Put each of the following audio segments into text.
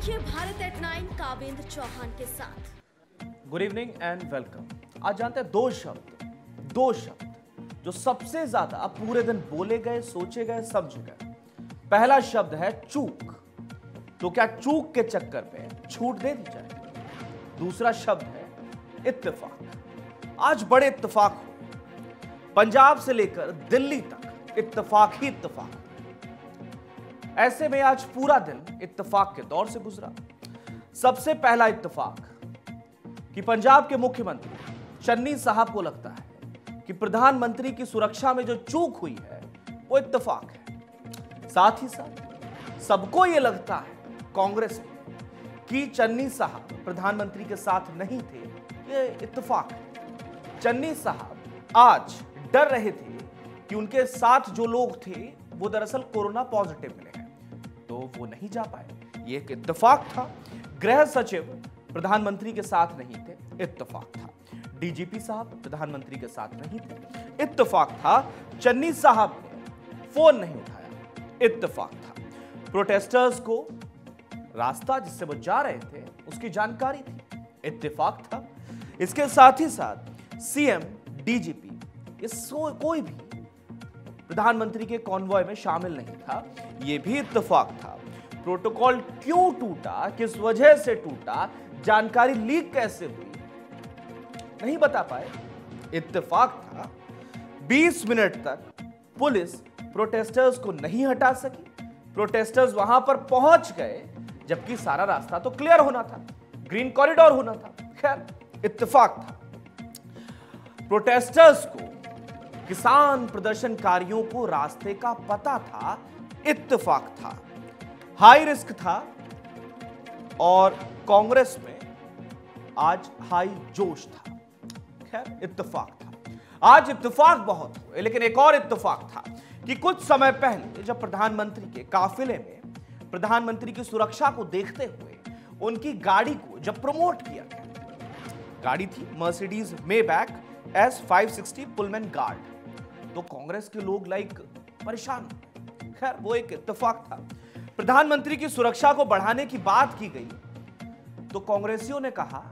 देखिए Bharat eight nine Kavendra Chauhan के साथ। गुड इवनिंग एंड वेलकम आज जानते हैं दो शब्द दो शब्द, जो सबसे ज़्यादा पूरे दिन बोले गए, सोचे गए, समझे गए। पहला शब्द है चूक। तो क्या चूक के चक्कर पे छूट दे दी जाए? दूसरा शब्द है इत्तेफाक। आज बड़े इत्तेफाक हो। पंजाब से लेकर दिल्ली तक इत्तेफाक ही इत्तेफाक ऐसे में आज पूरा दिन इत्तेफाक के दौर से गुजरा। सबसे पहला इत्तेफाक कि पंजाब के मुख्यमंत्री चन्नी साहब को लगता है कि प्रधानमंत्री की सुरक्षा में जो चूक हुई है, वो इत्तेफाक है। साथ ही साथ सबको ये लगता है कांग्रेस में कि चन्नी साहब प्रधानमंत्री के साथ नहीं थे, ये इत्तेफाक है। चन्नी साहब आज डर रहे थे कि उनके साथ जो लोग थे, वो दरअसल कोरोना पॉजिटिव मिले। तो वो नहीं जा पाए। ये एक इत्तेफाक था। गृह सचिव प्रधानमंत्री के साथ नहीं थे। इत्तेफाक था। डीजीपी साहब प्रधानमंत्री के साथ नहीं थे। इत्तेफाक था। चन्नी साहब फ़ोन नहीं उठाया। इत्तेफाक था। प्रोटेस्टर्स को रास्ता जिससे वो जा रहे थे, उसकी जानकारी थी। इत्तेफाक था। इसके साथ ही साथ सीएम, डीजीपी, ये सो कोई भी प्रधानमंत्री के कॉन्वॉय में शामिल नहीं था। यह भी इतफाक था। प्रोटोकॉल क्यों टूटा? किस वजह से टूटा? जानकारी लीक कैसे हुई? नहीं बता पाए। इतफाक था। 20 मिनट तक पुलिस प्रोटेस्टर्स को नहीं हटा सकी। प्रोटेस्टर्स वहाँ पर पहुँच गए, जबकि सारा रास्ता तो क्लियर होना था। ग्रीन कॉरिडोर होना था। खैर इतफाक था। प्रोटेस्टर्स को किसान प्रदर्शनकारियों को रास्ते का पता था, इत्तेफाक था। हाई रिस्क था और कांग्रेस में आज हाई जोश था। खैर, इत्तेफाक था। आज इत्तेफाक बहुत हुए, लेकिन एक और इत्तेफाक था कि कुछ समय पहले जब प्रधानमंत्री के काफिले में प्रधानमंत्री की सुरक्षा को देखते हुए उनकी गाड़ी को जब प्रमोट किया गया, गाड़ी थी Mercedes Maybach S five sixty Pullman Guard. तो कांग्रेस के लोग लाइक परेशान। खैर, वो एक इत्तेफाक था। प्रधानमंत्री की सुरक्षा को बढ़ाने की बात की गई। तो कांग्रेसियों ने कहा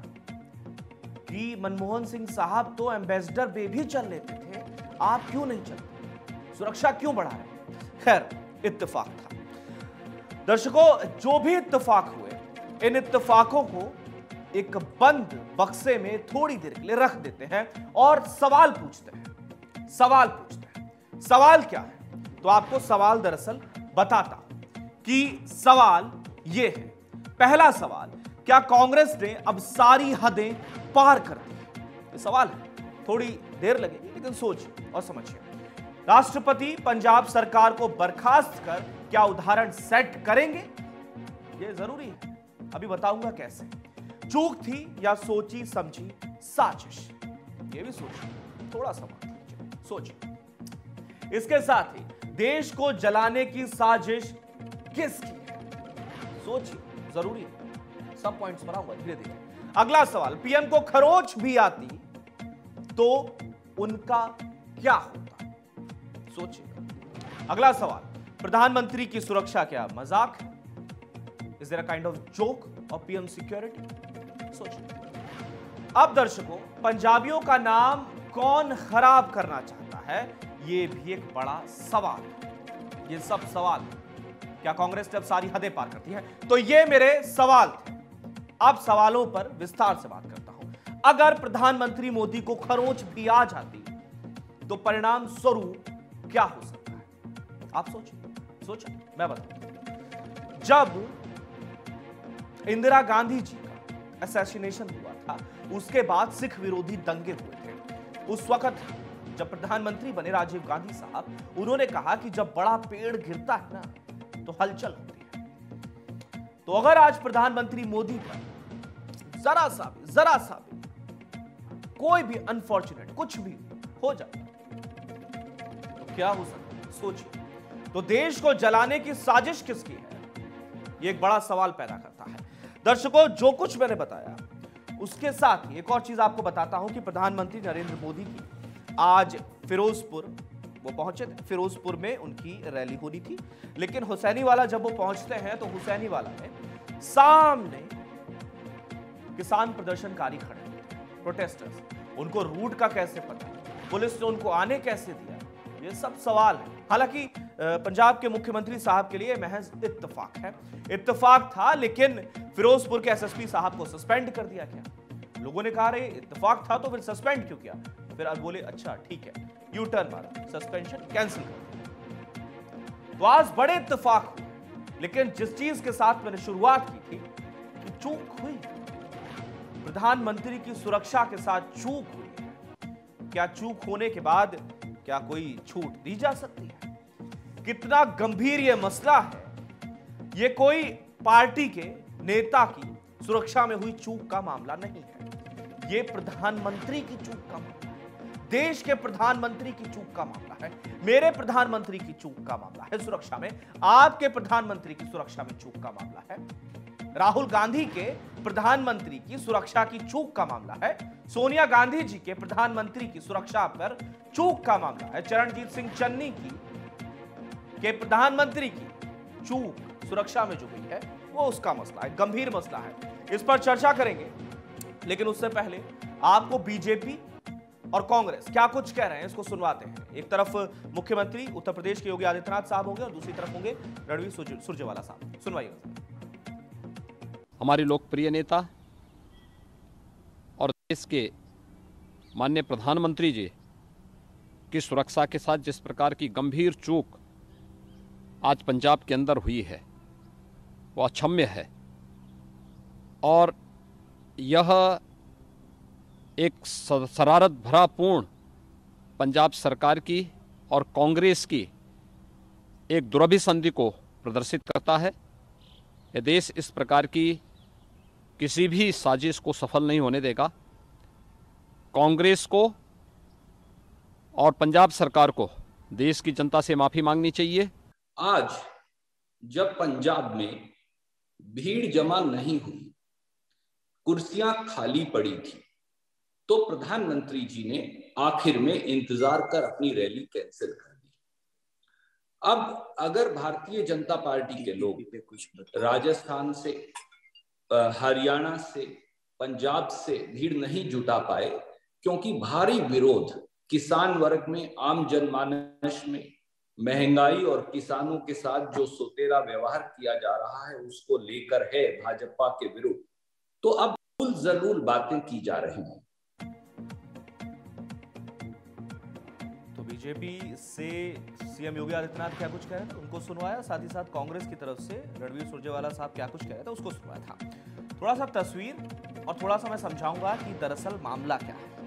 कि मनमोहन सिंह साहब तो एम्बेसडर पे भी चल लेते थे। आप क्यों नहीं चलते सुरक्षा क्यों बढ़ा रहे? खैर, इत्तेफाक था। दर्शकों, जो भी इत्तेफाक हुए, इन इत्तेफाकों को एक बंद बक्से में थोड़ी देर के लिए रख देते हैं और सवाल पूछते हैं। सवाल पूछते हैं। सवाल क्या है? तो आपको सवाल दरअसल बताता कि सवाल यह है। पहला सवाल, क्या कांग्रेस ने अब सारी हदें पार कर दी? ये सवाल है। थोड़ी देर लगेगी, लेकिन सोचिए और समझिए। राष्ट्रपति पंजाब सरकार को बर्खास्त कर क्या उदाहरण सेट करेंगे? ये ज़रूरी है। अभी बताऊँगा कैसे। चूक थी या सोची समझी साजिश। ये भी सोचिए। थोड़ा समय सोचिए। इसके साथ ही देश को जलाने की साजिश किसकी सोचिए, ज़रूरी है। सब पॉइंट्स बनाऊँगा धीरे धीरे। अगला सवाल, पीएम को खरोच भी आती तो उनका क्या होता? सोचिए। अगला सवाल, प्रधानमंत्री की सुरक्षा क्या मज़ाक is there a kind of joke और पीएम सिक्योरिटी सोचिए। अब दर्शकों, पंजाबियों का नाम कौन खराब करना चाहता है यह भी एक बड़ा सवाल ये सब सवाल क्या कांग्रेस जब सारी हदें पार करती है? तो ये मेरे सवाल थे। अब सवालों पर विस्तार से बात करता हूँ। अगर प्रधानमंत्री मोदी को खरोच भी आ जाती तो परिणाम स्वरूप क्या हो सकता है? आप सोचिए सोचा मैं बताऊँ। जब इंदिरा गांधी जी का असैसिनेशन हुआ था, उसके बाद सिख विरोधी दंगे हुए थे। उस वक्त जब प्रधानमंत्री बने राजीव गांधी साहब, उन्होंने कहा कि जब बड़ा पेड़ गिरता है ना तो हलचल होती है। तो अगर आज प्रधानमंत्री मोदी पर जरा सा भी, जरा सा भी कोई भी अनफॉर्चुनेट कुछ भी हो जाए तो क्या हो सकता है? सोचिए। तो देश को जलाने की साजिश किसकी है? यह एक बड़ा सवाल पैदा करता है। दर्शकों, जो कुछ मैंने बताया उसके साथ ही एक और चीज़ आपको बताता हूँ कि प्रधानमंत्री नरेंद्र मोदी की आज फिरोजपुर, वो पहुँचे थे। फिरोजपुर में उनकी रैली होनी थी। लेकिन हुसैनी वाला जब वो पहुँचते हैं तो हुसैनी वाला में सामने किसान प्रदर्शनकारी खड़े थे प्रोटेस्टर्स उनको रूट का कैसे पता? पुलिस ने उनको आने कैसे दिया? ये सब सवाल है। हालाँकि पंजाब के मुख्यमंत्री साहब के लिए महज इत्तेफाक है। इत्तेफाक था, लेकिन फिरोजपुर के एसएसपी साहब को सस्पेंड कर दिया गया। लोगों ने कहा रे इत्तेफाक था तो फिर सस्पेंड क्यों किया? फिर अब बोले अच्छा ठीक है यू टर्न मारा सस्पेंशन कैंसिल कर तो आज बड़े इत्तेफाक लेकिन जिस चीज़ के साथ मैंने शुरुआत की थी, कि चूक हुई। प्रधानमंत्री की सुरक्षा के साथ चूक हुई। क्या चूक होने के बाद क्या कोई छूट दी जा सकती है? कितना गंभीर यह मसला है। यह कोई पार्टी के नेता की सुरक्षा में हुई चूक का मामला नहीं है। यह प्रधानमंत्री की चूक का मामला है। देश के प्रधानमंत्री की चूक का मामला है। मेरे प्रधानमंत्री की चूक का मामला है सुरक्षा में। आपके प्रधानमंत्री की सुरक्षा में चूक का मामला है। राहुल गांधी के प्रधानमंत्री की सुरक्षा की चूक का मामला है। सोनिया गांधी जी के प्रधानमंत्री की सुरक्षा पर चूक का मामला है। चरणजीत सिंह चन्नी की के प्रधानमंत्री की चूक सुरक्षा में जो हुई है, वो उसका मसला है, गंभीर मसला है। इस पर चर्चा करेंगे, लेकिन उससे पहले आपको बीजेपी और कांग्रेस क्या कुछ कह रहे हैं, इसको सुनवाते हैं। एक तरफ़ मुख्यमंत्री उत्तर प्रदेश के योगी आदित्यनाथ साहब होंगे और दूसरी तरफ़ होंगे रणवीर सुरजेवाला साहब। सुनवाइएगा हमारे लोकप्रिय नेता और देश के माननीय प्रधानमंत्री जी की सुरक्षा के साथ जिस प्रकार की गंभीर चूक आज पंजाब के अंदर हुई है। वो अक्षम्य है। और यह एक शरारत भरापूर्ण पंजाब सरकार की और कांग्रेस की एक दुरभिसंधि को प्रदर्शित करता है। यह देश इस प्रकार की किसी भी साजिश को सफल नहीं होने देगा। कांग्रेस को और पंजाब सरकार को देश की जनता से माफ़ी मांगनी चाहिए। आज जब पंजाब में भीड़ जमा नहीं हुई कुर्सियाँ खाली पड़ी थी तो प्रधानमंत्री जी ने आखिर में इंतज़ार कर अपनी रैली कैंसिल कर दी। अब अगर भारतीय जनता पार्टी के लोग राजस्थान से हरियाणा से पंजाब से भीड़ नहीं जुटा पाए क्योंकि भारी विरोध किसान वर्ग में आम जनमानस में महँगाई और किसानों के साथ जो सोतेरा व्यवहार किया जा रहा है, उसको लेकर है भाजपा के विरुद्ध तो अब कुल ज़रूर बातें की जा रही हैं। तो बीजेपी से सीएम योगी आदित्यनाथ क्या कुछ कह रहे थे? उनको सुनवाया, साथ ही साथ कांग्रेस की तरफ़ से रणवीर सुरजेवाला साहब क्या कुछ कह रहे थे, उसको सुनवाया था। थोड़ा सा तस्वीर और थोड़ा सा मैं समझाऊँगा कि दरअसल मामला क्या है।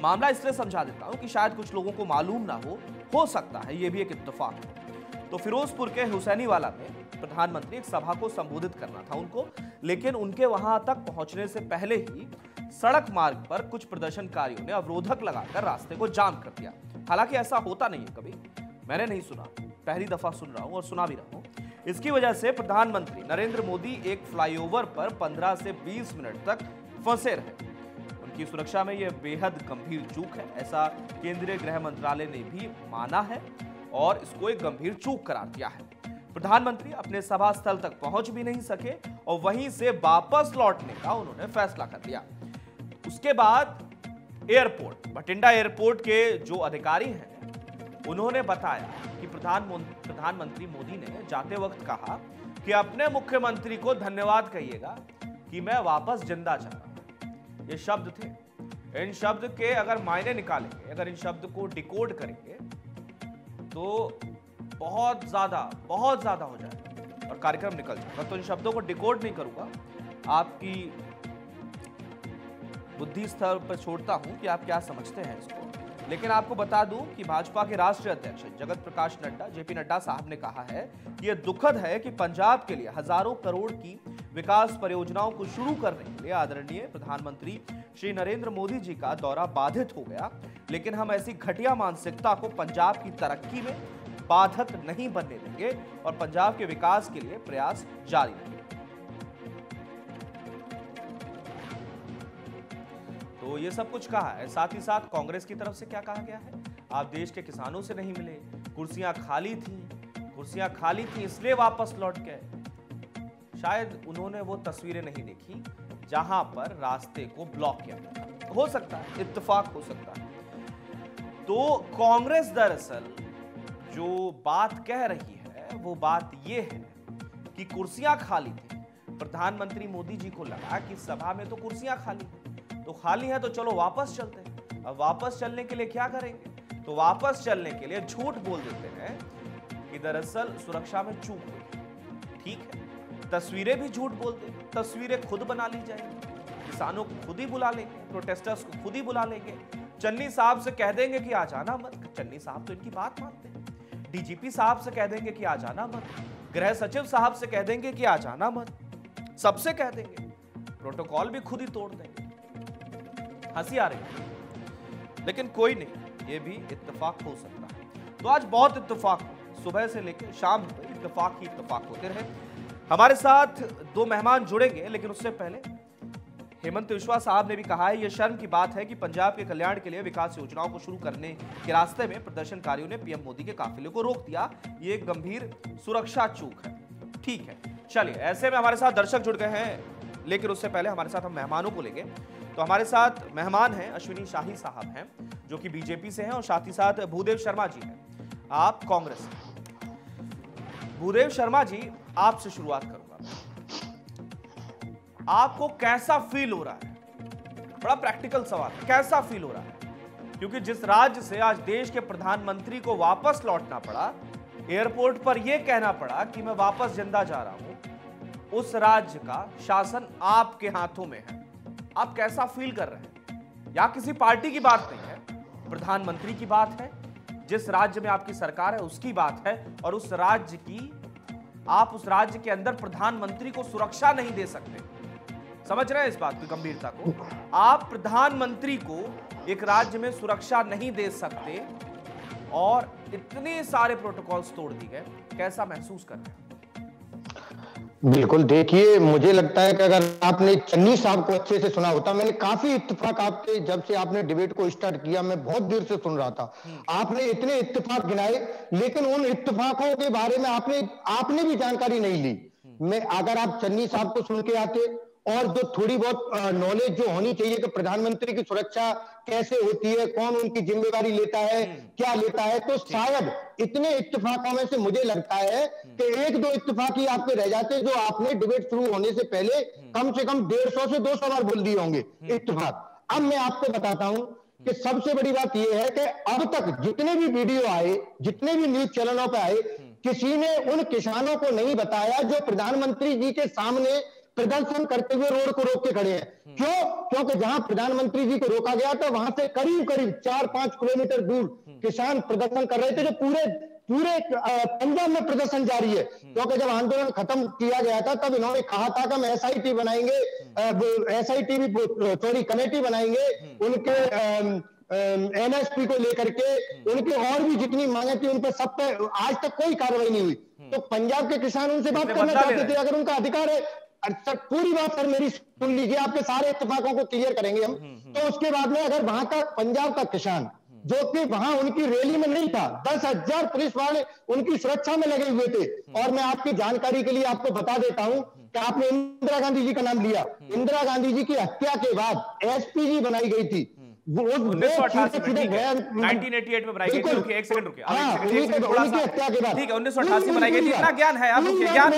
मामला इसलिए समझा देता हूँ कि शायद कुछ लोगों को मालूम ना हो हो सकता है, ये भी एक इत्तेफाक है। तो फिरोजपुर के हुसैनी वाला में प्रधानमंत्री एक सभा को संबोधित करना था उनको, लेकिन उनके वहाँ तक पहुँचने से पहले ही सड़क मार्ग पर कुछ प्रदर्शनकारियों ने अवरोधक लगाकर रास्ते को जाम कर दिया। हालाँकि ऐसा होता नहीं है कभी, मैंने नहीं सुना। पहली दफ़ा सुन रहा हूँ और सुना भी रहा हूँ। इसकी वजह से प्रधानमंत्री नरेंद्र मोदी एक फ्लाईओवर पर 15 से 20 मिनट तक फंसे रहे। उनकी सुरक्षा में यह बेहद गंभीर चूक है, ऐसा केंद्रीय गृह मंत्रालय ने भी माना है और इसको एक गंभीर चूक करार दिया है। प्रधानमंत्री अपने सभा स्थल तक पहुँच भी नहीं सके और वहीं से वापस लौटने का उन्होंने फैसला कर लिया उसके बाद एयरपोर्ट बठिंडा एयरपोर्ट के जो अधिकारी हैं, उन्होंने बताया कि प्रधान प्रधानमंत्री मोदी ने जाते वक्त कहा कि अपने मुख्यमंत्री को धन्यवाद कहिएगा कि मैं वापस ज़िंदा रहा ये शब्द थे। इन शब्द के अगर मायने निकालेंगे, अगर इन शब्द को डिकोड करेंगे तो बहुत ज़्यादा बहुत ज़्यादा हो जाएगा और कार्यक्रम निकल जाएगा। तो इन शब्दों को डिकोड नहीं करूँगा। आपकी बुद्धि स्तर पर छोड़ता हूँ कि आप क्या समझते हैं इसको। लेकिन आपको बता दूँ कि भाजपा के राष्ट्रीय अध्यक्ष जगत प्रकाश नड्डा, जेपी नड्डा साहब ने कहा है कि यह दुखद है कि पंजाब के लिए हज़ारों करोड़ की विकास परियोजनाओं को शुरू करने के लिए आदरणीय प्रधानमंत्री श्री नरेंद्र मोदी जी का दौरा बाधित हो गया। लेकिन हम ऐसी घटिया मानसिकता को पंजाब की तरक्की में बाधक नहीं बनने देंगे और पंजाब के विकास के लिए प्रयास जारी रहेंगे। तो ये सब कुछ कहा है। साथ ही साथ कांग्रेस की तरफ़ से क्या कहा गया है? आप देश के किसानों से नहीं मिले, कुर्सियाँ खाली थी, कुर्सियाँ खाली थी, इसलिए वापस लौट गए। शायद उन्होंने वो तस्वीरें नहीं देखी जहाँ पर रास्ते को ब्लॉक किया गया हो सकता है, इत्तेफाक हो सकता है। तो कांग्रेस दरअसल जो बात कह रही है, वो बात ये है कि कुर्सियाँ खाली थी। प्रधानमंत्री मोदी जी को लगा कि सभा में तो कुर्सियाँ खाली हैं। तो खाली है तो चलो वापस चलते हैं। अब वापस चलने के लिए क्या करेंगे? तो वापस चलने के लिए झूठ बोल देते हैं कि दरअसल सुरक्षा में चूक हुई। ठीक है। तस्वीरें भी झूठ बोलते तस्वीरें खुद बना ली जाएँगी। किसानों को खुद ही बुला लेंगे। प्रोटेस्टर्स को खुद ही बुला लेंगे। चन्नी साहब से कह देंगे कि आ जाना मत। चन्नी साहब तो इनकी बात मानते हैं। डीजीपी साहब से कह देंगे कि आ जाना मत। गृह सचिव साहब से कह देंगे कि आ जाना मत। सबसे कह देंगे। प्रोटोकॉल भी खुद ही तोड़ देंगे। हँसी आ रही है। लेकिन कोई नहीं, ये भी इत्तेफाक हो सकता है। तो आज बहुत इत्तेफाक सुबह से लेकर शाम तक इत्तेफाक ही इत्तेफाक होते रहे। हमारे साथ दो मेहमान जुड़ेंगे, लेकिन उससे पहले हेमंत विश्वा साहब ने भी कहा है यह शर्म की बात है कि पंजाब के कल्याण के लिए विकास योजनाओं को शुरू करने के रास्ते में प्रदर्शनकारियों ने पीएम मोदी के काफिले को रोक दिया। ये गंभीर सुरक्षा चूक है। ठीक है, चलिए, ऐसे में हमारे साथ दर्शक जुड़ गए हैं, लेकिन उससे पहले हमारे साथ हम मेहमानों को लेंगे। तो हमारे साथ मेहमान हैं, अश्विनी शाही साहब हैं, जो कि बीजेपी से हैं और साथ ही साथ भूदेव शर्मा जी हैं। आप कांग्रेस भूदेव शर्मा जी, आपसे शुरुआत करूँगा। आपको कैसा फील हो रहा है? बड़ा प्रैक्टिकल सवाल है। कैसा फील हो रहा है? क्योंकि जिस राज्य से आज देश के प्रधानमंत्री को वापस लौटना पड़ा, एयरपोर्ट पर यह कहना पड़ा कि मैं वापस ज़िंदा जा रहा हूँ। उस राज्य का शासन आपके हाथों में है। आप कैसा फील कर रहे हैं? या किसी पार्टी की बात नहीं है, प्रधानमंत्री की बात है, जिस राज्य में आपकी सरकार है, उसकी बात है, और उस राज्य की, आप उस राज्य के अंदर प्रधानमंत्री को सुरक्षा नहीं दे सकते। समझ रहे हैं इस बात की गंभीरता को? आप प्रधानमंत्री को एक राज्य में सुरक्षा नहीं दे सकते, और इतने सारे प्रोटोकॉल्स तोड़ दिए गए। कैसा महसूस कर रहे हैं? बिल्कुल, देखिए, मुझे लगता है कि अगर आपने चन्नी साहब को अच्छे से सुना होता, मैंने काफ़ी इत्तेफाक आपके, जब से आपने डिबेट को स्टार्ट किया, मैं बहुत देर से सुन रहा था। आपने इतने इत्तेफाक गिनाए, लेकिन उन इत्तेफाकों के बारे में आपने आपने भी जानकारी नहीं ली। मैं, अगर आप चन्नी साहब को सुन के आते और जो थोड़ी बहुत नॉलेज जो होनी चाहिए कि प्रधानमंत्री की सुरक्षा कैसे होती है कौन उनकी ज़िम्मेदारी लेता है हम्म। क्या लेता है तो शायद इतने इत्तेफाकों में से मुझे लगता है कि एक दो इत्तेफाक ही आपके रह जाते जो आपने डिबेट शुरू होने से पहले हम्म। कम से कम डेढ़ सौ से दो सौ बार बोल दिए होंगे हम्म। इत्तेफाक अब मैं आपको बताता हूँ कि सबसे बड़ी बात यह है कि अब तक जितने भी वीडियो आए जितने भी न्यूज़ चैनलों पर आए किसी ने उन किसानों को नहीं बताया जो प्रधानमंत्री जी के सामने प्रदर्शन करते हुए रोड को रोक के खड़े हैं। हम्म। क्यों? क्योंकि जहाँ प्रधानमंत्री जी को रोका गया था वहाँ से करीब करीब चार पाँच किलोमीटर दूर हम्म। किसान प्रदर्शन कर रहे थे जो पूरे पूरे पंजाब में प्रदर्शन जारी है। हम्म। क्योंकि जब आंदोलन खत्म किया गया था तब इन्होंने कहा था कि हम एस आई टी बनाएँगे एस आई टी भी सॉरी कमेटी बनाएँगे उनके एनएसपी को लेकर के उनकी और भी जितनी मांगे थी उन पर सब पे आज तक कोई कार्रवाई नहीं हुई। तो पंजाब के किसान उनसे बात करना चाहते थे अगर उनका अधिकार है अच्छा पूरी बात सर मेरी सुन लीजिए आपके सारे इतफाकों को क्लियर करेंगे हम। हम्म, हम्म। तो उसके बाद में अगर वहाँ का पंजाब का किसान जो कि वहाँ उनकी रैली में नहीं था दस हज़ार पुलिस वाले उनकी सुरक्षा में लगे हुए थे। हम्म। और मैं आपकी जानकारी के लिए आपको बता देता हूँ कि आपने इंदिरा गांधी जी का नाम लिया। इंदिरा गांधी जी की हत्या के बाद एसपी जी बनाई गई थी। उन्नीस सौ अठासी में बनाई गई एक सेकंड रुकिए ठीक है उन्नीस सौ अठासी बनाई गई थी। इतना ज्ञान है आप ज्ञान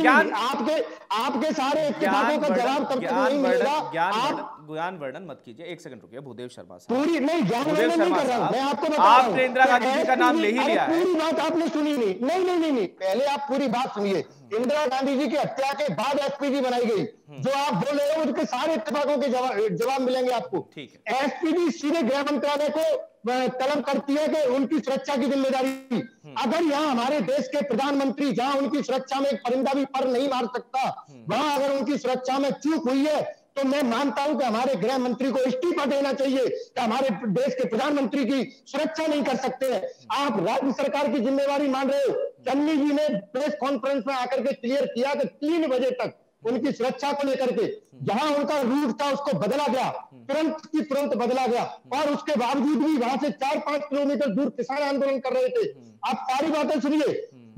ज्ञान आपके आपके सारे इत्तेफाकों का जवाब तब तक नहीं मिलेगा। आप ज्ञान वर्णन मत कीजिए। एक सेकंड रुकिए भूदेव शर्मा पूरी नहीं ज्ञान वर्णन नहीं कर रहा हूँ मैं आपको बता आपने इंदिरा गांधी जी का नाम ले ही लिया है। पूरी बात आपने सुनी नहीं। नहीं नहीं नहीं पहले आप पूरी बात सुनिए। इंदिरा गांधी जी की हत्या के बाद एसपीजी बनाई गई। हम्म। जो आप बोल रहे हो उनके सारे इतफाकों के जवाब मिलेंगे आपको। ठीक है। एसपीजी सीधे गृह मंत्रालय को तलब करती है कि उनकी सुरक्षा की ज़िम्मेदारी। हम्म। अगर यहाँ हमारे देश के प्रधानमंत्री जहाँ उनकी सुरक्षा में एक परिंदा भी पर नहीं मार सकता हम्म। वहाँ अगर उनकी सुरक्षा में चूक हुई है तो मैं मानता हूँ कि हमारे गृह मंत्री को इस्तीफा देना चाहिए कि हमारे देश के प्रधानमंत्री की सुरक्षा नहीं कर सकते। आप राज्य सरकार की जिम्मेवारी मान रहे हो। चन्नी जी ने प्रेस कॉन्फ्रेंस में आकर के क्लियर किया कि तीन बजे तक उनकी सुरक्षा को लेकर के जहाँ उनका रूट था उसको बदला गया, तुरंत की तुरंत बदला गया। और उसके बावजूद भी वहाँ से चार पाँच किलोमीटर दूर किसान आंदोलन कर रहे थे। आप सारी बातें सुनिए।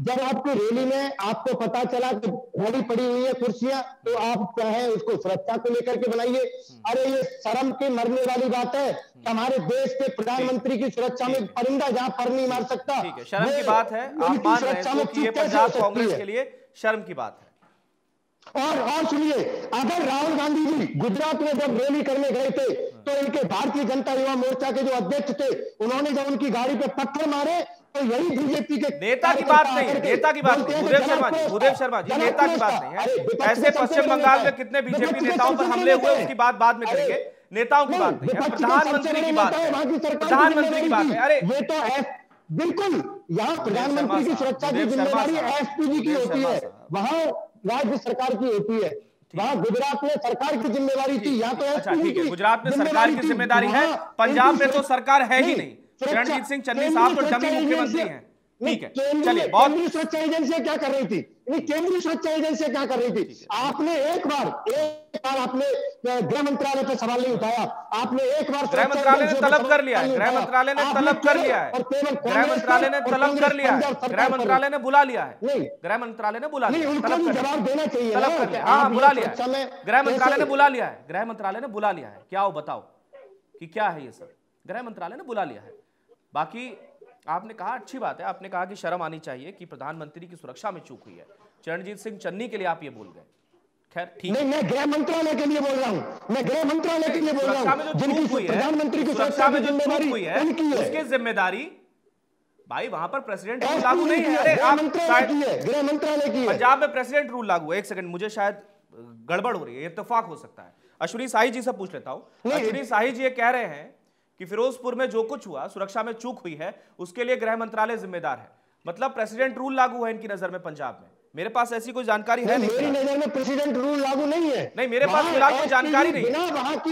जब आपकी रैली में आपको पता चला कि खाली पड़ी हुई है कुर्सियाँ तो आप चाहे उसको सुरक्षा को लेकर के बनाइए अरे ये शर्म के मरने वाली बात है कि हमारे देश के प्रधानमंत्री की सुरक्षा में परिंदा जहाँ पर नहीं मार सकता शर्म की बात है आप मान सुरक्षा में चूक कैसे हो सकती कांग्रेस है? के लिए शर्म की बात है। और और सुनिए अगर राहुल गांधी जी गुजरात में जब रैली करने गए थे तो इनके भारतीय जनता युवा मोर्चा के जो अध्यक्ष थे उन्होंने जब उनकी गाड़ी पे पत्थर मारे यही बीजेपी के नेता की बात नहीं है नेता की बात नहीं भूदेव शर्मा जी भूदेव शर्मा जी नेता की बात नहीं है। ऐसे पश्चिम बंगाल में कितने बीजेपी नेताओं पर हमले हुए उसकी बात बाद में करेंगे। नेताओं की बात नहीं है प्रधानमंत्री की बात है प्रधानमंत्री की बात है। अरे ये तो बिल्कुल यहाँ प्रधानमंत्री की सुरक्षा की ज़िम्मेदारी एसपीजी की होती है। वहाँ राज्य सरकार की होती है। वहाँ गुजरात में सरकार की ज़िम्मेदारी थी यहाँ तो अच्छा ठीक है गुजरात में सरकार की ज़िम्मेदारी है पंजाब में तो सरकार है ही नहीं, रणजीत सिंह चन्नी साहब तो डमी मुख्यमंत्री हैं। ठीक है चलिए बहुत केंद्रीय सुरक्षा एजेंसी क्या कर रही थी? केंद्रीय सुरक्षा एजेंसी क्या कर रही थी? आपने एक बार एक बार आपने गृह मंत्रालय पे सवाल नहीं उठाया। आपने एक बार गृह मंत्रालय ने तलब कर लिया है गृह मंत्रालय ने तलब कर लिया है। गृह मंत्रालय ने तलब कर लिया है। गृह मंत्रालय ने बुला लिया है। गृह मंत्रालय ने बुला लिया है, तलब जवाब देना चाहिए तलब कर लिया। हाँ बुला लिया है। गृह मंत्रालय ने बुला लिया है। गृह मंत्रालय ने बुला लिया है। क्या हो बताओ कि क्या है ये सब? गृह मंत्रालय ने बुला लिया है। बाकी आपने कहा अच्छी बात है। आपने कहा कि शर्म आनी चाहिए कि प्रधानमंत्री की सुरक्षा में चूक हुई है। चरणजीत सिंह चन्नी के लिए आप ये बोल गए। खैर ठीक नहीं मैं गृह मंत्रालय के लिए बोल रहा हूँ। मैं गृह मंत्रालय के लिए बोल रहा हूँ। जिनकी प्रधानमंत्री की सुरक्षा में ज़िम्मेदारी हुई है उनकी उसकी ज़िम्मेदारी भाई वहाँ पर प्रेसिडेंट रूल लागू नहीं है। अरे आप गृह मंत्रालय की पंजाब में प्रेसिडेंट रूल लागू है। एक सेकंड मुझे शायद गड़बड़ हो रही है इत्तेफाक हो सकता है। अश्विनी साही जी से पूछ लेता हूँ। अश्विनी साही जी ये कह रहे हैं कि फिरोजपुर में जो कुछ हुआ सुरक्षा में चूक हुई है उसके लिए गृह मंत्रालय जिम्मेदार है। मतलब प्रेसिडेंट रूल लागू है इनकी नज़र में पंजाब में। मेरे पास ऐसी कोई जानकारी है नहीं, मेरी नज़र में प्रेसिडेंट रूल लागू नहीं है। नहीं मेरे पास फ़िलहाल कोई जानकारी नहीं है।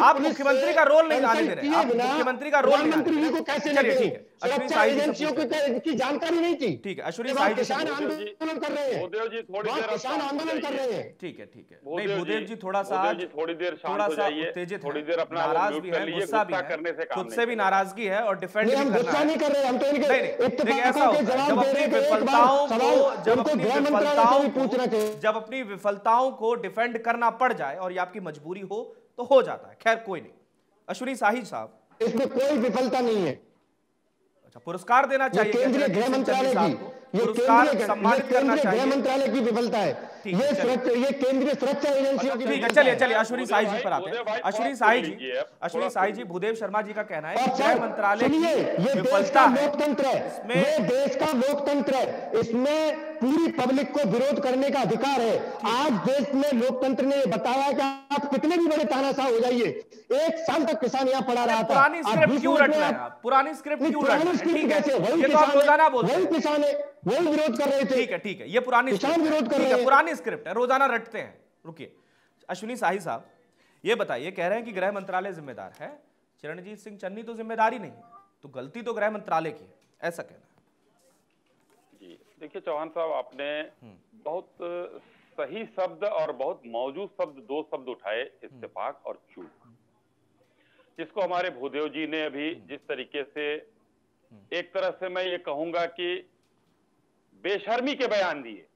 आप मुख्यमंत्री का रोल नहीं लाने दे रहे आप मुख्यमंत्री का रोल नहीं चलिए ठीक हैं? सुरक्षा एजेंसियों की जानकारी नहीं थी। ठीक है अश्विनी किसान। आंदोलन कर रहे हैं। भूदेव जी थोड़ी देर किसान आंदोलन कर रहे हैं। ठीक है ठीक है। नहीं भूदेव जी- थोड़ा सा थोड़ी देर थोड़ा सा उत्तेजित थोड़ी देर अपना नाराज़ भी है गुस्सा भी करने से खुद से भी नाराज़गी है और डिफेंड हम गुस्सा नहीं कर रहे हम तो इनके जब अपनी रहे थे एक बार विफलताओं को जब अपनी गृह मंत्रालय से विफलताओं पूछना चाहिए। जब अपनी विफलताओं को डिफेंड करना पड़ जाए और ये आपकी मजबूरी हो तो हो जाता है। खैर कोई नहीं। अश्विनी साही साहब। इसमें कोई विफलता नहीं है अच्छा पुरस्कार देना चाहिए केंद्रीय गृह मंत्रालय की पुरस्कार केंद्रीय सम्मानित करना चाहिए गृह मंत्रालय की विफलता है, ये सुरक्षा ये केंद्रीय सुरक्षा एजेंसियों की ठीक है चलिए चलिए अश्विनी साही जी पर आते हैं। अश्विनी साही सुन जी अश्विनी साही सुन जी भूदेव शर्मा जी का कहना है गृह मंत्रालय सुनिए ये देश का लोकतंत्र है। ये देश का लोकतंत्र है। इसमें पूरी पब्लिक को विरोध करने का अधिकार है। आज देश में लोकतंत्र ने बताया कि आप कितने भी बड़े तानाशाह हो जाइए एक साल तक किसान यहाँ पढ़ा रहा था। पुरानी स्क्रिप्ट क्यों रट रहे हैं पुरानी स्क्रिप्ट क्यों रट रहे हैं? ठीक है। वही तो किसान है, वही किसान है वही विरोध कर रहे थे। ठीक है ठीक है ये पुरानी किसान विरोध कर रहे हैं। पुरानी स्क्रिप्ट है रोज़ाना रटते हैं। रुकिए। अश्विनी साही साहब ये बताइए कह रहे हैं कि गृह मंत्रालय जिम्मेदार है चरणजीत सिंह चन्नी तो ज़िम्मेदारी नहीं है तो गलती तो गृह मंत्रालय की है ऐसा कहना जी देखिए चौहान साहब आपने बहुत सही शब्द और बहुत मौजूद शब्द दो शब्द उठाए इत्तेफाक और चूक। जिसको हमारे भूदेव जी ने अभी जिस तरीके से एक तरह से मैं ये कहूँगा कि बेशर्मी के बयान दिए। हम्म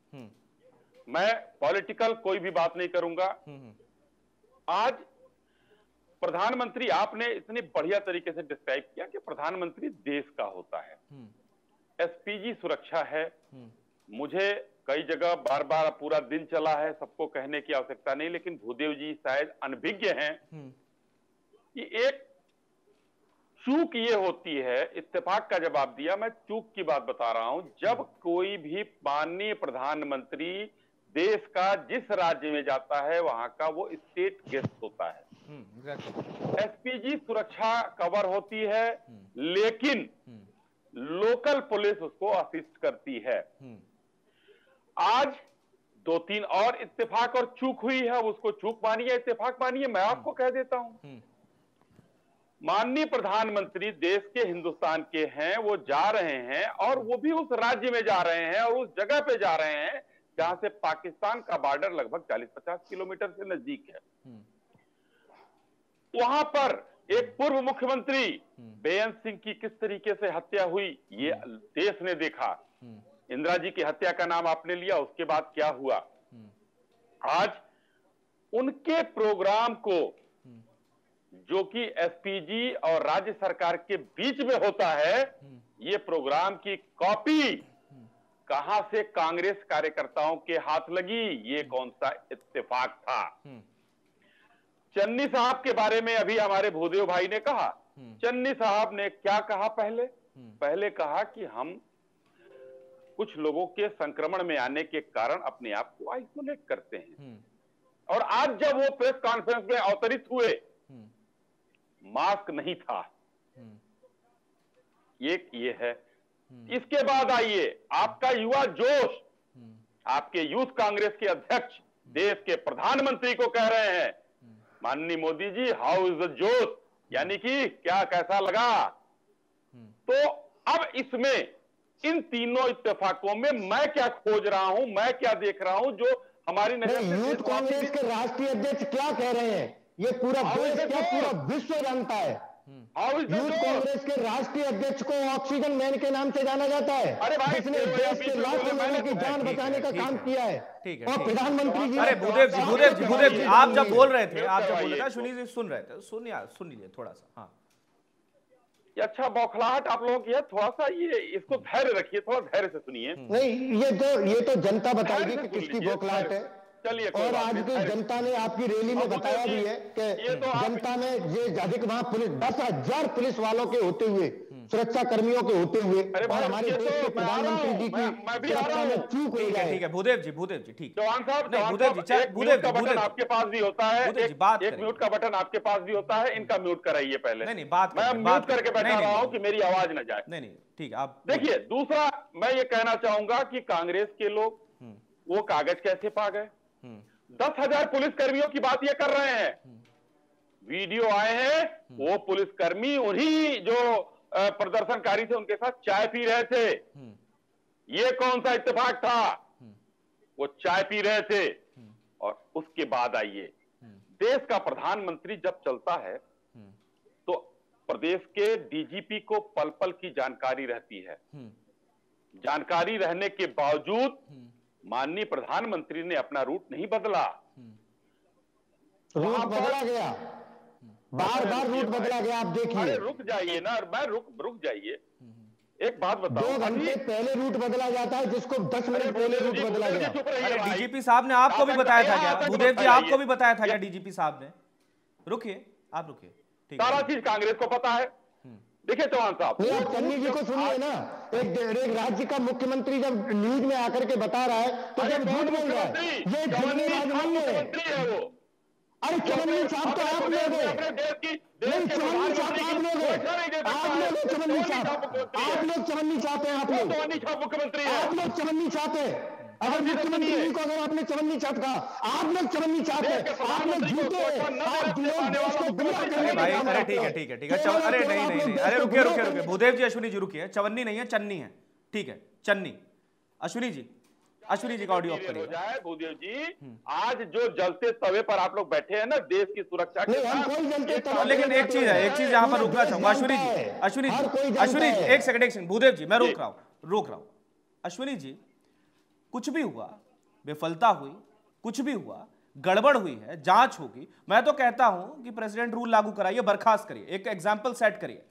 मैं पॉलिटिकल कोई भी बात नहीं करूँगा। हम्म हम्म, आज प्रधानमंत्री आपने इतनी बढ़िया तरीके से डिस्क्राइब किया कि प्रधानमंत्री देश का होता है। हम्म। एसपीजी सुरक्षा है। हम्म। मुझे कई जगह बार बार पूरा दिन चला है सबको कहने की आवश्यकता नहीं लेकिन भूदेव जी शायद अनभिज्ञ हैं। हम्म। कि एक चूक ये होती है इत्तेफाक का जवाब दिया मैं चूक की बात बता रहा हूँ। जब कोई भी माननीय प्रधानमंत्री देश का जिस राज्य में जाता है वहाँ का वो स्टेट गेस्ट होता है। हम्म एसपीजी सुरक्षा कवर होती है लेकिन हम्म। लोकल पुलिस उसको असिस्ट करती है। हम्म। आज दो तीन और इत्तेफाक और चूक हुई है उसको चूक मानिए इत्तेफाक मानिए मैं आपको कह देता हूँ। हम्म। माननीय प्रधानमंत्री देश के हिंदुस्तान के हैं वो जा रहे हैं और वो भी उस राज्य में जा रहे हैं और उस जगह पे जा रहे हैं जहाँ से पाकिस्तान का बॉर्डर लगभग 40-50 किलोमीटर से नज़दीक है। हम्म। वहाँ पर एक पूर्व मुख्यमंत्री बेअंत सिंह की किस तरीके से हत्या हुई ये देश ने देखा। हम्म। इंदिरा जी की हत्या का नाम आपने लिया उसके बाद क्या हुआ? आज उनके प्रोग्राम को जो कि एसपीजी और राज्य सरकार के बीच में होता है ये प्रोग्राम की कॉपी कहाँ से कांग्रेस कार्यकर्ताओं के हाथ लगी? ये कौन सा इत्तेफाक था? चन्नी साहब के बारे में अभी हमारे भूदेव भाई ने कहा। चन्नी साहब ने क्या कहा पहले? पहले कहा कि हम कुछ लोगों के संक्रमण में आने के कारण अपने आप को आइसोलेट करते हैं। और आज जब वो प्रेस कॉन्फ्रेंस में अवतरित हुए मास्क नहीं था। एक ये है इसके बाद आइए आपका युवा जोश। आपके यूथ कांग्रेस के अध्यक्ष देश के प्रधानमंत्री को कह रहे हैं। माननीय Modi ji how is the josh यानी कि क्या कैसा लगा? तो अब इसमें इन तीनों इत्तेफाकों में मैं क्या खोज रहा हूँ मैं क्या देख रहा हूँ जो हमारी नज़र यूथ कांग्रेस के राष्ट्रीय अध्यक्ष क्या कह रहे हैं? ये पूरा देश क्या पूरा विश्व जानता है? यूथ कांग्रेस के राष्ट्रीय अध्यक्ष को ऑक्सीजन मैन के नाम से जाना जाता है। अरे भाई, फिर वो देश के लाखों लोगों की तो- जान बचाने का काम किया है। ठीक है, और प्रधानमंत्री जी अरे भूदेव जी भूदेव जी भूदेव जी आप जब बोल रहे थे आप जब बोल रहे थे जी सुन रहे थे सुन यार सुन लीजिए थोड़ा सा हाँ। ये अच्छा बौखलाहट आप लोगों की है थोड़ा सा ये इसको धैर्य रखिए थोड़ा धैर्य से सुनिए। नहीं ये तो ये तो जनता बताएगी कि किसकी बौखलाहट है। से। चलिए और आज की जनता ने आपकी रैली में बताया भी है ये तो कि जनता में ये अधिक वहाँ पुलिस दस हज़ार पुलिस वालों के होते हुए सुरक्षा कर्मियों के होते हुए और हमारे देश तो के मैं आ रहा प्रधानमंत्री जी मैं- मैं भी आ की सुरक्षा में चूक हो ठीक है ठीक है भूदेव जी भूदेव जी ठीक। चौहान साहब नहीं, भूदेव जी, चाहे- भूदेव का बटन आपके पास भी होता है एक। म्यूट का बटन आपके पास भी होता है इनका म्यूट कराइए पहले। नहीं, नहीं, बात मैं म्यूट बात करके बैठा रहा हूँ हूँ कि मेरी आवाज़ न जाए। नहीं नहीं ठीक है आप देखिए दूसरा मैं ये कहना चाहूँगा कि कांग्रेस के लोग वो कागज़ कैसे पा गए? दस हज़ार पुलिसकर्मियों की बात ये कर रहे हैं। वीडियो आए हैं, वो पुलिसकर्मी उन्हीं जो प्रदर्शनकारी थे, उनके साथ चाय पी रहे थे। ये कौन सा इत्तेफाक था? वो चाय पी रहे थे। और उसके बाद आइए। देश का प्रधानमंत्री जब चलता है तो प्रदेश के डीजीपी को पल पल की जानकारी रहती है। जानकारी रहने के बावजूद माननीय प्रधानमंत्री ने अपना रूट नहीं बदला। रूट बदला गया। बार बार रूट बदला गया आप देखिए। रुक जाइए ना मैं रुक रुक जाइए। एक बात बताओ। दो घंटे पहले रूट बदला जाता है जिसको दस मिनट पहले रूट बदला गया। डीजीपी साहब ने आपको भी बताया था क्या? भूदेव जी आपको भी बताया था क्या डीजीपी साहब ने? रुकिए आप रुकिए सारा चीज़ कांग्रेस को पता है। देखिए चौहान साहब नहीं आप चन्नी जी को सुनिए ना। एक एक राज्य का मुख्यमंत्री जब न्यूज़ में आकर के बता रहा है तो जब झूठ बोल रहा है। ये है मुख्यमंत्री है वो। अरे चवन्नी साहब तो आप लोग हैं। अपने नहीं देश साहब आप लोग आप लोग चवन्नी साहब आप लोग चवन्नी चाहते हैं आप लोग। मुख्यमंत्री आप लोग चवन्नी चाहते हैं। अगर आप मुख्यमंत्री जी को अगर आपने चवन्नी चाहत कहा आप लोग चवन्नी चाहते देश के आप लोग झूठे हैं आप देश को गुमराह करने अरे का भाई काम अरे ठीक है ठीक है ठीक है अरे नहीं नहीं नहीं अरे रुकिए रुकिए रुकिए भूदेव जी अश्विनी जी रुकिए चवन्नी नहीं है चन्नी है ठीक है चन्नी अश्विनी जी अश्विनी जी का ऑडियो ऑफ़ करिए। जाए भूदेव जी आज जो जलते तवे पर आप लोग बैठे हैं ना देश की सुरक्षा के साथ, लेकिन एक चीज़ है एक चीज़ यहाँ पर रुकना चाहूँगा अश्विनी जी अश्विनी जी अश्विनी जी एक सेकंड एक सेकंड भूदेव जी। मैं रोक रहा हूँ रोक रहा हूँ अश्विनी जी कुछ भी हुआ विफलता हुई कुछ भी हुआ गड़बड़ हुई है जाँच होगी। मैं तो कहता हूँ कि प्रेसिडेंट रूल लागू कराइए बर्खास्त करिए। एक एग्ज़ाम्पल सेट करिए।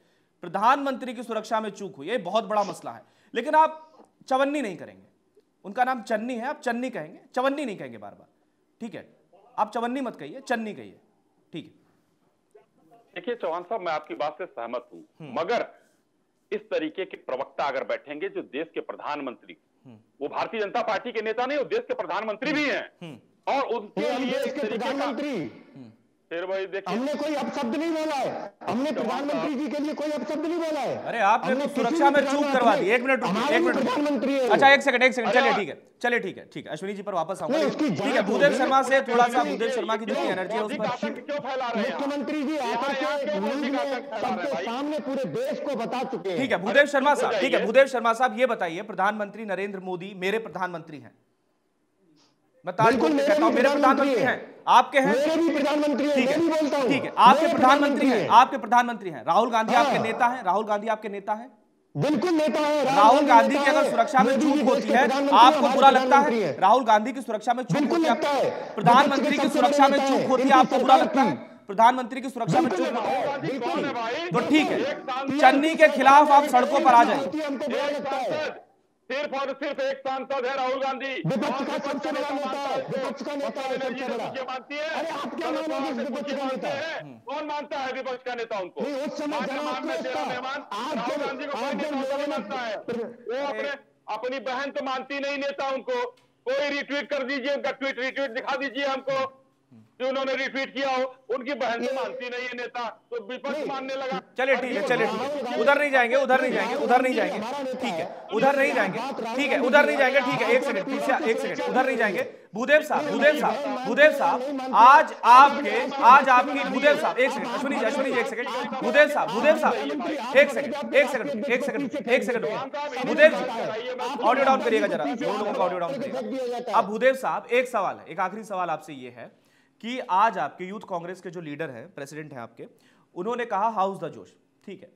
प्रधानमंत्री की सुरक्षा में चूक हुई ये बहुत बड़ा मसला है। लेकिन आप चवन्नी नहीं करेंगे। उनका नाम चन्नी है आप चन्नी कहेंगे। चवन्नी नहीं कहेंगे बार बार। ठीक है? आप चवन्नी मत कहिए चन्नी कहिए। ठीक है? देखिए चौहान साहब मैं आपकी बात से सहमत हूँ। हम्म। मगर इस तरीके के प्रवक्ता अगर बैठेंगे जो देश के प्रधानमंत्री। वो भारतीय जनता पार्टी के नेता नहीं वो देश के प्रधानमंत्री भी हैं। और उनके लिए इस तरीके का प्रधानमंत्री। फिर वही देखिए। हमने कोई अपशब्द नहीं बोला है। हमने प्रधानमंत्री जी के लिए कोई अपशब्द नहीं बोला है। अरे आपने तो सुरक्षा में चूक करवा दी। एक मिनट एक मिनट प्रधानमंत्री अच्छा एक सेकंड एक सेकंड चलिए ठीक है चलिए ठीक है ठीक है। अश्विनी जी पर वापस आऊँगा। ठीक है भूदेव शर्मा से थोड़ा सा भूदेव शर्मा की जितनी एनर्जी है उस पर? मुख्यमंत्री जी सबके सामने पूरे देश को बता चुके हैं। ठीक है भूदेव शर्मा साहब ठीक है भूदेव शर्मा साहब ये बताइए प्रधानमंत्री नरेंद्र मोदी मेरे प्रधानमंत्री हैं। मैं ताज बिल्कुल, मेरे कहता हूँ भी मेरे प्रधानमंत्री हैं। हैं। आपके हैं? मेरे भी प्रधानमंत्री हैं मैं भी है बोलता हूँ। ठीक है आपके प्रधानमंत्री हैं हैं। आपके प्रधानमंत्री हैं। राहुल गांधी हाँ। आपके नेता हैं राहुल गांधी आपके नेता हैं? बिल्कुल नेता है राहुल गांधी की अगर सुरक्षा में चूक होती है आपको बुरा लगता है? राहुल गांधी की सुरक्षा में चूक होती है। है। प्रधानमंत्री की सुरक्षा में चूक होती है आपको बुरा लगता है? प्रधानमंत्री की सुरक्षा में चूक है। है। तो ठीक है चन्नी के खिलाफ आप सड़कों पर आ जाइए। सिर्फ़ और सिर्फ़ एक सांसद है राहुल गांधी। विपक्ष का सबसे बड़ा नेता है। विपक्ष का नेता है सबसे बड़ा। मानती है। अरे आप क्या मानोगे विपक्ष का नेता? हैं। कौन मानता है विपक्ष का नेता उनको? नहीं, उस समय मेहमान? राहुल गांधी को मानता है। वो अपने अपनी बहन तो मानती नहीं नेता उनको। कोई रिट्वीट कर दीजिए उनका ट्वीट रिट्वीट दिखा दीजिए हमको। कि उन्होंने रिपीट किया हो उनकी बहन तो मानती नहीं है नेता तो विपक्ष मानने लगा। चलिए ठीक है चलिए ठीक है। उधर नहीं जाएँगे उधर नहीं जाएँगे उधर नहीं जाएँगे। ठीक है उधर नहीं जाएँगे। ठीक है उधर नहीं जाएँगे ठीक है एक सेकंड पीछे एक सेकंड उधर नहीं जाएँगे। भूदेव साहब भूदेव साहब भूदेव साहब आज आपके आज आपकी भूदेव साहब एक सेकंड अश्विनी जी अश्विनी जी एक सेकंड। भूदेव साहब भूदेव साहब एक सेकंड एक सेकंड एक सेकंड एक second Bhudev ji audio down करिएगा जरा दोनों लोगों का ऑडियो डाउन करिएगा। अब भूदेव साहब एक सवाल है एक आखिरी सवाल आपसे ये है कि आज आपके यूथ कांग्रेस के जो लीडर हैं, प्रेसिडेंट हैं आपके, उन्होंने कहा, हाउस द जोश। ठीक है।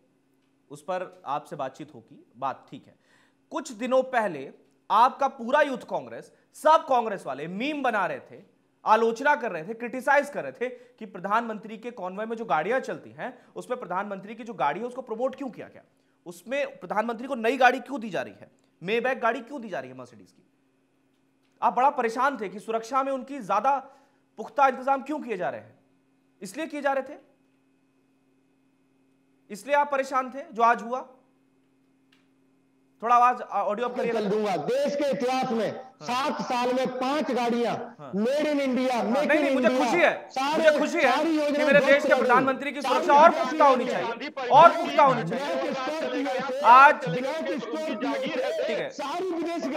उस पर आपसे बातचीत होगी, बात ठीक है। कुछ दिनों पहले आपका पूरा यूथ कांग्रेस, सब कांग्रेस वाले मीम बना रहे थे, आलोचना कर रहे थे, क्रिटिसाइज कर रहे थे कि प्रधानमंत्री के कॉन्वॉय में जो गाड़ियाँ चलती हैं उसमें प्रधानमंत्री की जो गाड़ी है, उसको प्रमोट क्यों किया गया? उसमें प्रधानमंत्री को नई गाड़ी क्यों दी जा रही है? मे गाड़ी क्यों दी जा रही है मर्सिडीज की? आप बड़ा परेशान थे कि सुरक्षा में उनकी ज़्यादा पुख्ता इंतज़ाम क्यों किए जा रहे हैं? इसलिए किए जा रहे थे? इसलिए आप परेशान थे? जो आज हुआ? थोड़ा आवाज़ ऑडियो कर दूँगा। देश के इतिहास में सात साल में पाँच गाड़ियाँ मेड इन इंडिया नहीं इन मुझे खुशी है। मुझे खुशी है कि मेरे देश के प्रधानमंत्री की सुरक्षा और पुख्ता होनी चाहिए। और पुख्ता होनी चाहिए। आज ठीक है।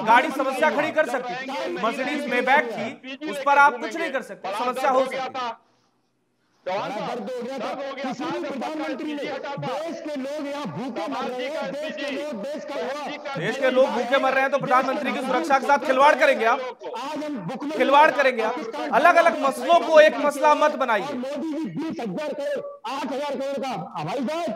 गाड़ी समस्या खड़ी कर सकती। मर्सिडीज में बैग थी उस पर आप कुछ नहीं कर सकते। समस्या हो सकती। जवान दर्द हो गया हो किसी भी प्रधानमंत्री ने देश के लोग यहाँ भूखे मर रहे हैं देश के लोग देश का हुआ। देश के लोग भूखे मर रहे हैं तो प्रधानमंत्री की सुरक्षा के साथ खिलवाड़ करेंगे आप। आज हम खिलवाड़ करेंगे आप। अलग अलग मसलों को एक मसला मत बनाइए। मोदी जी बीस हज़ार करोड़ आठ हज़ार करोड़ का हवाई जहाज़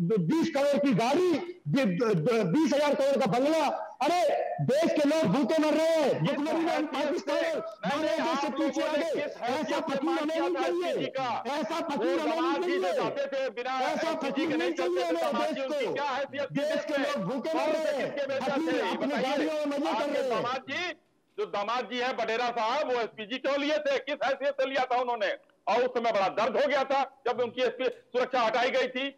बीस करोड़ की गाड़ी बीस हज़ार करोड़ का बंगला अरे देश के लोग भूखे मर रहे हैं। भुखमरी में पाकिस्तान बांग्लादेश से पीछे आ गए ऐसा फकीर हमें नहीं चाहिए। ऐसा फकीर हमें नहीं चाहिए। ऐसा फकीर नहीं चाहिए हमें देश को। देश के लोग भूखे मर रहे हैं। अपनी गाड़ियों में मज़े कर रहे हैं। जो दामाद जी है बडेरा साहब वो एसपीजी क्यों लिए थे? किस हैसियत से लिया था उन्होंने? और उस समय बड़ा दर्द हो गया था जब उनकी एसपी सुरक्षा हटाई गई थी।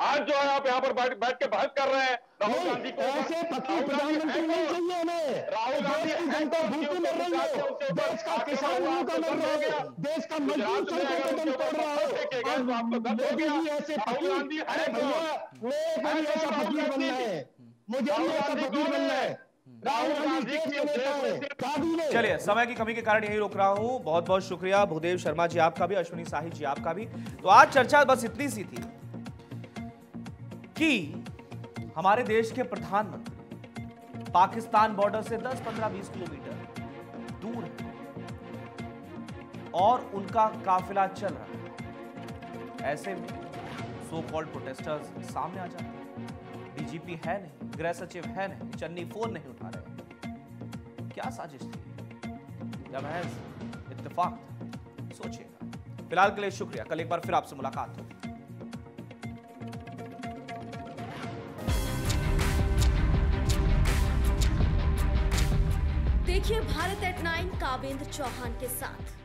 आज जो है आप यहाँ पर बैठ बैठ के बहस कर रहे हैं। राहुल गांधी को ऐसे फकीर प्रधानमंत्री नहीं चाहिए हमें। राहुल गांधी की जनता भूखे मर रही है। देश का किसान भूखा मर रहा है देश का मजदूर सड़कों पे दम तोड़ रहा है। मोदी जी ऐसे फकीर अरे भैया मैं भी ऐसा फकीर बनना है। मुझे भी ऐसा फकीर बनना है? चलिए समय की कमी के कारण यही रोक रहा हूँ। बहुत बहुत शुक्रिया। भूदेव शर्मा जी आपका भी अश्विनी शाही जी आपका भी। तो आज चर्चा बस इतनी सी थी कि हमारे देश के प्रधानमंत्री पाकिस्तान बॉर्डर से 10, 15, 20 किलोमीटर दूर है और उनका काफिला चल रहा है। ऐसे में सो कॉल्ड प्रोटेस्टर्स सामने आ जाते हैं। डीजीपी है नहीं गृह सचिव है नहीं चन्नी फ़ोन नहीं उठा रहे क्या साजिश थी? या महज इत्तेफाक? था सोचिएगा। फ़िलहाल के लिए शुक्रिया। कल एक बार फिर आपसे मुलाकात होगी। देखिए भारत एट नाइन कावेंद्र चौहान के साथ।